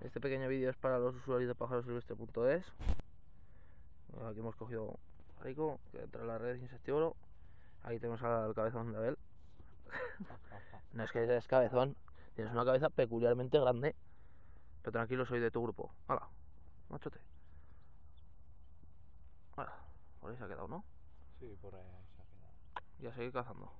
Este pequeño vídeo es para los usuarios de pájarosilvestre.es. Aquí hemos cogido rico que entra en la red insectívoro. Aquí tenemos al cabezón de Abel. no es que es cabezón, tienes una cabeza peculiarmente grande. Pero tranquilo, soy de tu grupo. Hala, machote. Hala, por ahí se ha quedado, ¿no? Sí, por ahí se ha quedado. Y a seguir cazando.